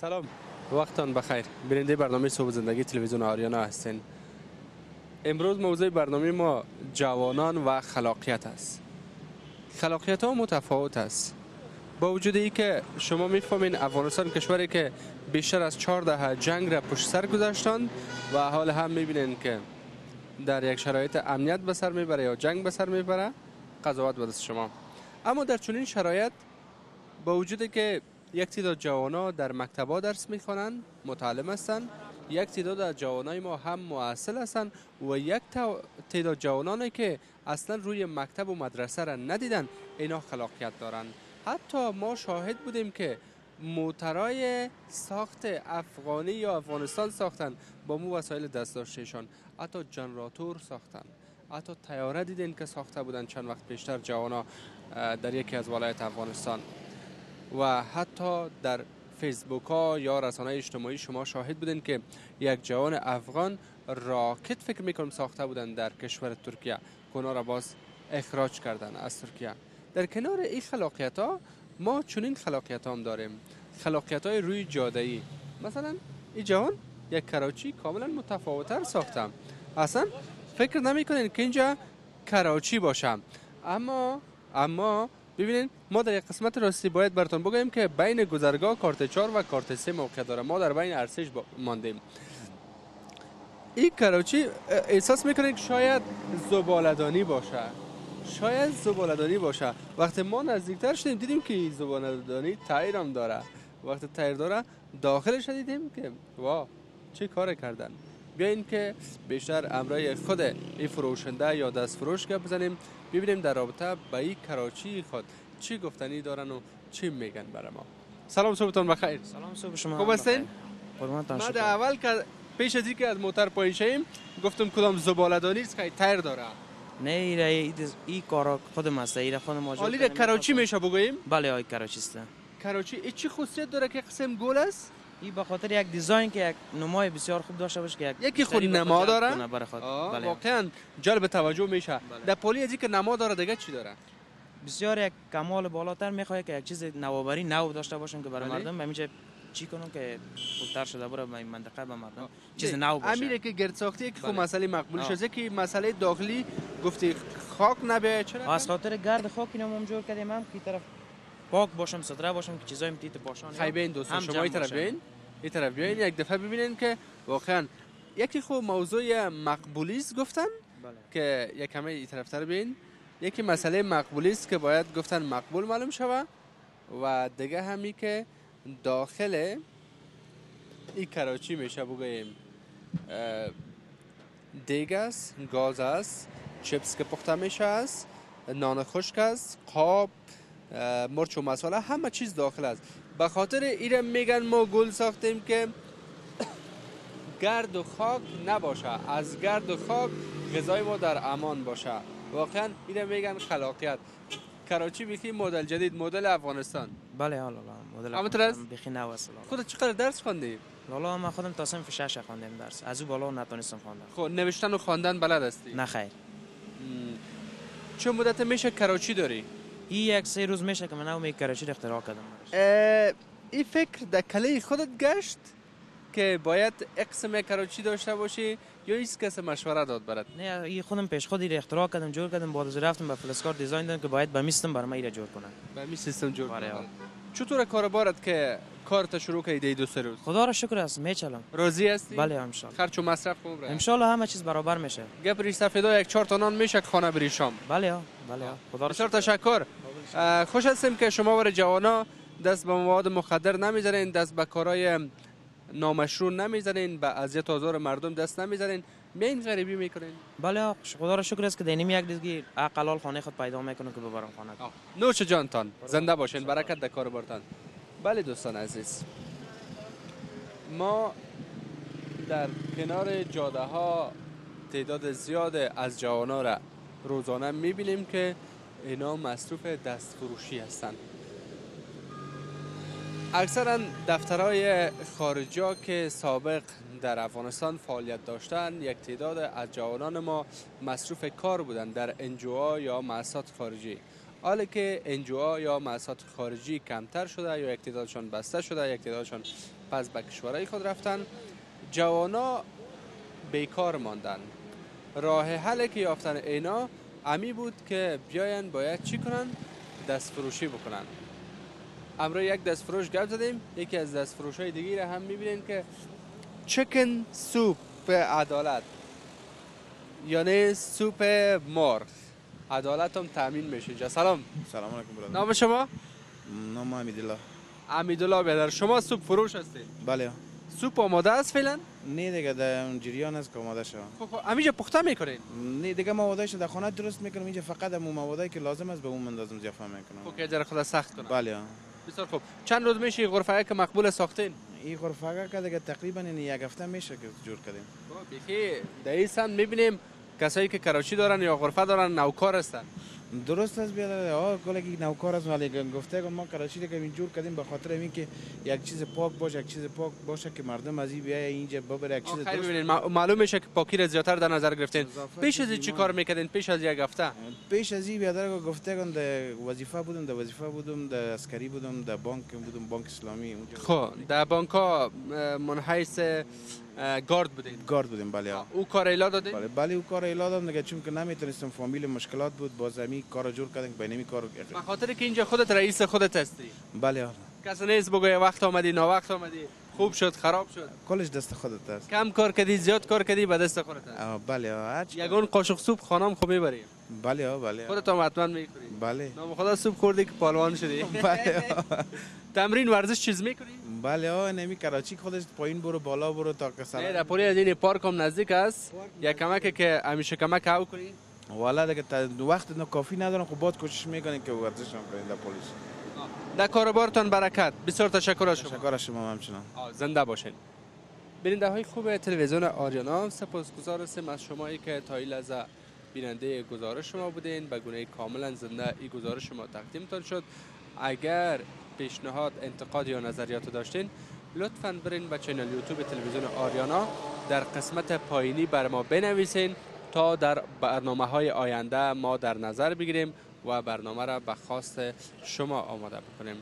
سلام. وقتان بخیر. بیننده برنامه صبح زندگی تلویزیون آریانا هستین. امروز موضوع برنامه ما جوانان و خلاقیت است. خلاقیت ها متفاوت است. با وجود ای که شما می‌فهمین افغانستان کشوری که بیشتر از چهار دهه جنگ را پشت سر گذاشتند و حال هم می‌بینین که در یک شرایط امنیت به سر می‌بره یا جنگ به سر می‌بره قضاوت به دست شما. اما در چنین شرایط با وجود که یک تعداد جوانا در مکتبا درس می‌خوانند متعلم هستند یک تعداد از جوانای ما هم معسل هستند و یک تعداد جوانانی که اصلا روی مکتب و مدرسه را ندیدن اینا خلاقیت دارند حتی ما شاهد بودیم که موترای ساخت افغانی یا افغانستان ساختن با مو وسایل دست داشتهشان حتی جنراتور ساختن. حتی تیاره دیدین که ساخته بودن چند وقت پیشتر جوانا در یکی از ولایت افغانستان. و حتی در فیسبوک ها یا رسانه اجتماعی شما شاهد بودین که یک جوان افغان راکت فکر می‌کنم ساخته بودن در کشور ترکیه. اونا را باز اخراج کردن از ترکیه. در کنار این خلاقیت ها ما چنین خلاقیت هم داریم. خلاقیت های روی جاده ای مثلا این جوان یک کراچی کاملا متفاوتر ساختم اصلا فکر نمی کنین که اینجا کراچی باشم اما اما ببینید ما در یک قسمت راستی باید براتون بگویم که بین گذرگاه کارت 4 و کارت 3 موقع داره. ما در بین ارسش ماندیم. این کراچی احساس می‌کنه که شاید زبالدانی باشه. شاید زبالدانی باشه. وقتی ما نزدیکتر شدیم دیدیم که این زبالدانی تایر هم داره. وقتی تایر داره داخلش دیدیم که وا چه کار کردن؟ بیاین که بیشتر امرای خود این فروشنده یا دست فروش که بزنیم. ببینیم در رابطه با این کراچی خود چی گفتنی دارن و چی میگن برای ما. سلام صبحتون بخیر. سلام صبح شما خوب هستین؟ ما در اول که پیش از که از موتر پایین شیم گفتم کدام زبالدانی است که تایر داره؟ نه ای ای کارا خودم است ای خودم ما حالی کراچی میشه بگوییم؟ بله آی کراچی است کراچی ای چی خصوصیت داره که قسم گل است؟ ای به خاطر یک دیزاین که یک نمای بسیار خوب داشته باشه که یکی خود نما داره؟ بله. واقعا جلب توجه میشه. بله. در پلی از که نما داره دیگه چی داره؟ بسیار یک کمال بالاتر می‌خواد که یک چیز نوآوری نو داشته باشن که برای بله. مردم. همیشه چی کنم که پولتر شده بره به منطقه به مردم؟ چیز نو باشه. امیره که گرد ساختی که خب مسئله مقبول شده که مسئله داخلی گفتی خاک نبیه چرا؟ از خاطر گرد خاک اینو جور کردیم هم کی طرف پاک باشم ستره باشم که چیزای تیت باشن خیلی دوستان شما این طرف بیاین این طرف بیاین یک دفعه ببینین که واقعا یکی خوب موضوع مقبولیست گفتن بله. که یک کمی این طرف تر بیاین یکی مسئله مقبولی است که باید گفتن مقبول معلوم شود و دیگه همی که داخل این کراچی میشه بگوییم دیگ است گاز است چپس که پخته میشه است نان خشک است قاب مرچ و مساله همه چیز داخل است. به خاطر ایره میگن ما گل ساختیم که گرد و خاک نباشه. از گرد و خاک غذای ما در امان باشه. واقعا اینه میگن خلاقیت. کراچی بیخی مدل جدید مدل افغانستان. بله حالا مدل ترس؟ بیخی نو است خود چقدر درس خواندی لالا ما خودم تا صنف 6 خواندم درس. از او بالا نتونستم خواندم خب نوشتن و خواندن بلد هستی؟ نه خیر. چه مدت میشه کراچی داری؟ این یک سه روز میشه که من نو می کراچی اختراع کردم این فکر در کله خودت گشت که باید ای قسم کراچی داشته باشی یا ایست کس مشوره داد برات نه این خودم پیش خودی اختراع کردم جور کردم بعد از رفتم به فلزکار design دادم که باید به میستم برام ایره جور کنم به می سیستم جور کنم چطور کار بارت که کارت شروع کردی دو سه روز. خدا را شکر است میچلم. راضی هستی؟ بله ان خرج و مصرف خوب ان شاء الله همه چیز برابر میشه. گپ ریش سفیدا یک چهار تا نان میشه خانه بری شام. بله بله خدا را بسیار تشکر. خوش هستیم که شما ور جوانا دست به مواد مخدر نمی‌ذارین دست به کارهای نامشروع نمی‌زنین به اذیت آزار مردم دست نمی‌زنین. این غریبی می‌کنین. بله خدا را شکر است که دینیم یک دیگه اقلال خانه خود پیدا می‌کنه که ببرم خانه. نوش جانتان زنده باشین برکت در کار برتان بله دوستان عزیز. ما در کنار جاده ها تعداد زیاد از جوانا را روزانه می‌بینیم که اینا مصروف دست فروشی هستند. اکثرا دفترهای خارجی که سابق در افغانستان فعالیت داشتن یک تعداد از جوانان ما مصروف کار بودند در انجوها یا مؤسسات خارجی. حالی که انجوها یا مؤسسات خارجی کمتر شده یا اقتدارشان بسته شده یا اقتدارشان پس به کشورهای خود رفتن جوانا بیکار ماندن. راه حل که یافتن اینا امی بود که بیاین باید چی کنن؟ دست فروشی بکنن. امروز یک دست فروش گپ زدیم یکی از دست فروش های دیگه هم می‌بینین که چکن سوپ عدالت یعنی سوپ مرغ عدالت هم تامین میشه جا سلام. سلام علیکم برادر. نام شما؟ نام امیدالله. امیدالله بیادر شما سوپ فروش هستید. بله. سوپ آماده است فعلا؟ نه دیگه در جریان است که آماده شد خب خب همیشه پخته می‌کنین؟ نه دیگه موادش در خانه درست می‌کنم اینجا فقط همون موادی که لازم است به اون اندازم ضیافه می‌کنم. خب که جره خدا سخت کنم. بله. بسیار خوب. چند روز میشه این غرفه که مقبول ساختین؟ این غرفه که دیگه تقریبا این یک هفته میشه که جور کردیم. خب بیخی در این می‌بینیم کسایی که کراچی دارن یا غرفه دارن نوکار هستن. درست است بیادر آه کلا که نوکار است ولی گفته که ما کراچی دیگه این جور کردیم به خاطر اینکه که یک چیز پاک باشه یک چیز پاک باشه که مردم از این بیای اینجا ببره یک چیز درست. ببینید ما- معلوم میشه که پاکی را زیادتر در نظر گرفتین. پیش از این چی کار می‌کردین؟ پیش از یک هفته. پیش از این بیادر که گفته در وظیفه بودم در وظیفه بودم در عسکری بودم در بانک بودم بانک اسلامی خب در بانک ها منحیث گارد بودین. گارد بودیم بله. او کار ایلا دادین؟ بله بله او کار ایلا دادم. دیگه چون که نمی‌تونستم فامیل مشکلات بود باز امی کار جور کردن که بینمی کار به خاطر که اینجا خودت رئیس خودت هستی. بله کسی نیست بگوی وقت آمدی نا وقت آمدی. خوب شد خراب شد. کلش دست خودت است. کم کار کردی زیاد کار کردی به دست خودت است. بله آه، هرچی. یگان قاشق سوپ خانم خوب می‌بری. بله بله. خودت هم حتما می‌خوری بله. نام خدا سوپ خوردی که پالوان شدی. بله. تمرین ورزش چیز می‌کنی؟ بله آه نمی کراچی خودش پایین برو بالا برو تا که نه در پوری از این پارک هم نزدیک است. یا کمک که همیشه کمک او کنی. والا دیگه تا وقت نه کافی ندارم خب باز کوشش می‌کنیم که ورزش هم کنیم در پلیس. در کاربارتان برکت. بسیار تشکر از شما. تشکر از شما همچنان. زنده باشین. بیننده های خوب تلویزیون آریانا سپاسگزار هستیم از شمایی که تا این لحظه بیننده گزارش شما بودین. به گونه کاملا زنده این گزارش شما تقدیمتان شد. اگر پیشنهاد انتقاد یا نظریات داشتین؟ لطفا برین به channel یوتیوب تلویزیون آریانا. در قسمت پایینی بر ما بنویسین تا در برنامه های آینده ما در نظر بگیریم و برنامه را به خواست شما آماده بکنیم.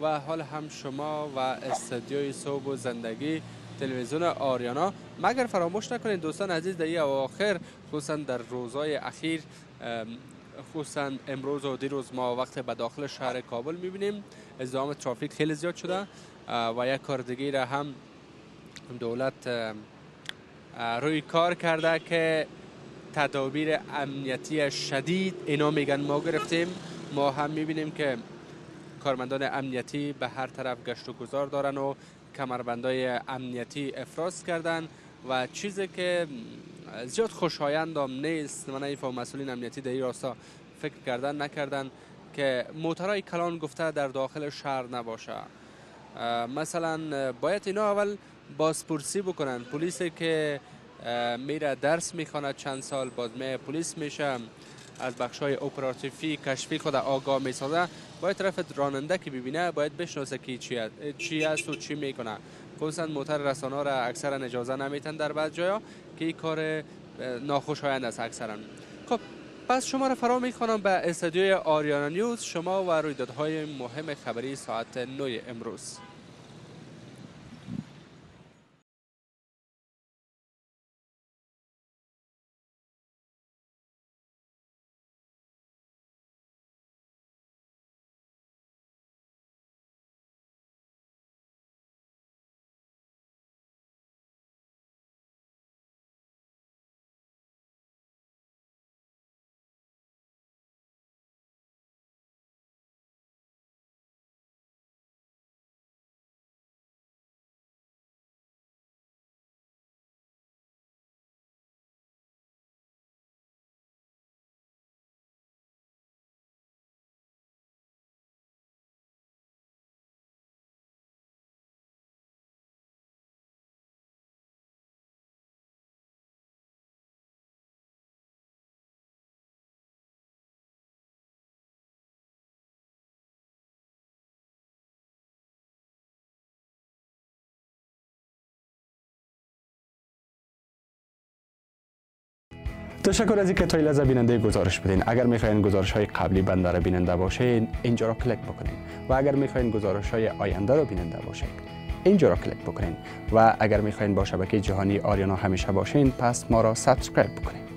و حال هم شما و استودیوی صبح و زندگی تلویزیون آریانا. مگر فراموش نکنید دوستان عزیز در این اواخر خصوصا در روزهای اخیر خصوصا امروز و دیروز ما وقت به داخل شهر کابل می‌بینیم. ازدحام ترافیک خیلی زیاد شده و یک کار دیگه را هم دولت روی کار کرده که تدابیر امنیتی شدید اینا میگن ما گرفتیم. ما هم می‌بینیم که کارمندان امنیتی به هر طرف گشت و گذار دارن و کمربندای امنیتی افراز کردن و چیزی که زیاد خوشایند هم نیست. من نمیفهم مسئولین امنیتی در این راستا فکر کردن نکردن که موترهای کلان گفته در داخل شهر نباشه. مثلا باید اینا اول بازپرسی بکنن. پلیسی که میره درس می‌خواند چند سال باز می پلیس میشه. از بخش های اپراتیفی کشفی خود آگاه می‌سازه. باید طرف راننده که ببینه باید بشناسه که چی است و چی می‌کنه. خصوصا موتر رسانه را اکثرا اجازه نمیتن در بعض جایا که این کار ناخوشایند است اکثرا. خب پس شما را فرا می‌خوانم به استودیوی آریانا نیوز. شما و رویدادهای مهم خبری ساعت 9 امروز. تشکر از اینکه تا لحظه بیننده گزارش بدین. اگر می‌خواین گزارش های قبلی بنده را بیننده باشین اینجا را کلیک بکنین. و اگر می‌خواین گزارش های آینده را بیننده باشین اینجا را کلیک بکنین. و اگر می‌خواین با شبکه جهانی آریانا همیشه باشین پس ما را subscribe بکنین.